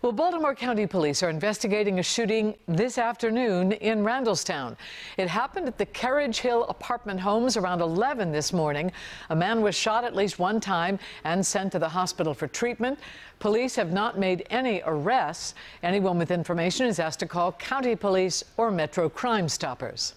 Well, Baltimore County Police are investigating a shooting this afternoon in Randallstown. It happened at the Carriage Hill apartment homes around 11 this morning. A man was shot at least one time and sent to the hospital for treatment. Police have not made any arrests. Anyone with information is asked to call county police or Metro Crime Stoppers.